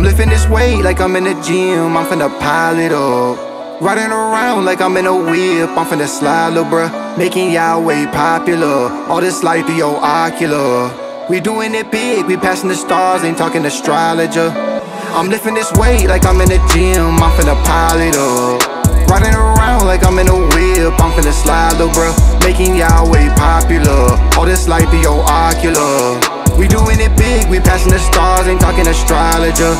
lifting this weight like I'm in the gym. I'm finna pile it up. Riding around like I'm in a whip. I'm finna slide, little bruh. Making Yahweh popular. All this life through your ocular. We doing it big, we passing the stars, ain't talking astrologer. I'm lifting this weight like I'm in the gym. I'm finna pile it up. Riding around like I'm in a whip. I'm finna slide, little bruh. Making Yahweh popular. All this life through your ocular. We doing it big, we passing the stars, ain't talking astrologer.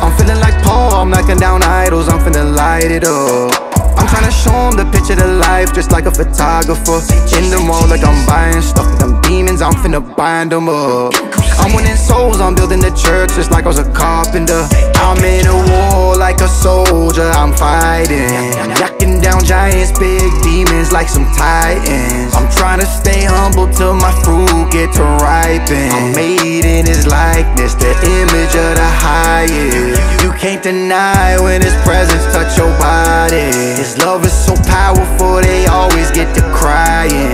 I'm feeling like Paul, I'm knocking down idols, I'm finna light it up. I'm tryna show them the picture of life, just like a photographer. In the mall, like I'm buying stuff, them demons, I'm finna bind them up. I'm winning souls, I'm building the church, just like I was a carpenter. I'm in a war like a soldier, I'm fighting. Knocking down giants, big demons like some titans. I'm trying to stay humble till my fruit get to ripen. I'm made in his likeness, the image of the highest. You can't deny when his presence touch your body. His love is so powerful, they always get to crying.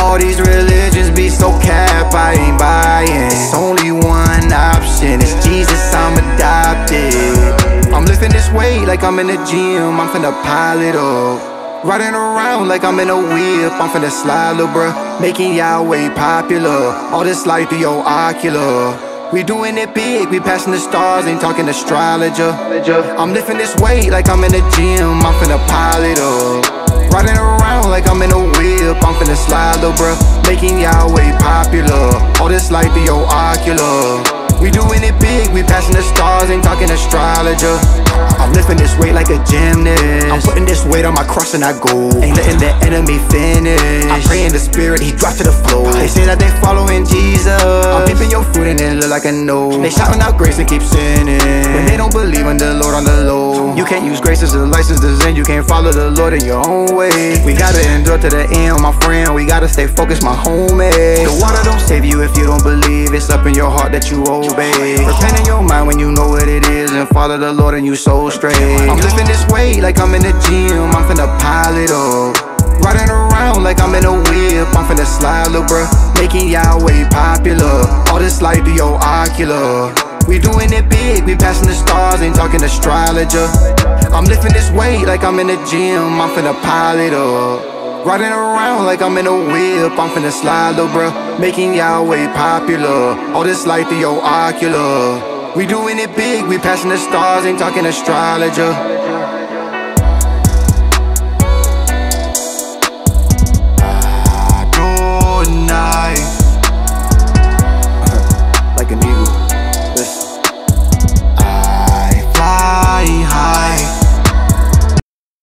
All these religions be so cap, I ain't buying. It's only one option, it's Jesus, I'm adopted. I'm lifting this weight like I'm in the gym, I'm finna pile it up. Riding around like I'm in a whip, I'm finna slide, little bruh. Making Yahweh popular, all this life through your ocular. We doing it big, we passing the stars, ain't talking astrologer. I'm lifting this weight like I'm in the gym, I'm finna pile it up. Riding around like I'm in a whip, I'm finna slide, little bruh. Making Yahweh popular, all this life through your ocular. We doing it passing the stars, ain't talking astrologer. I'm lifting this weight like a gymnast. I'm putting this weight on my cross and I go. Ain't letting the enemy finish. I pray in the spirit, he drop to the floor. They say that they following Jesus. I'm peeping your fruit and it look like a no. They shouting out grace and keep sinning. When they don't believe in the Lord on the low. You can't use grace as a license to sin. You can't follow the Lord in your own way. We gotta endure to the end, my friend. We gotta stay focused, my homie. The water don't save you if you don't believe. It's up in your heart that you obey. Repent in your mind when you know what it is and follow the Lord and you so straight. I'm lifting this weight like I'm in the gym. I'm finna pile it up. Riding around like I'm in a whip. I'm finna slide, little bruh. Making Yahweh popular. All this life through your ocular. We doing it big, we passing the stars, ain't talking astrologer. I'm lifting this weight like I'm in the gym. I'm finna pile it up. Riding around like I'm in a whip, I'm finna slide, little bruh. Making Yahweh popular. All this light through your ocular. We doing it big, we passing the stars, ain't talking astrologer.